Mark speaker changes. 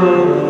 Speaker 1: não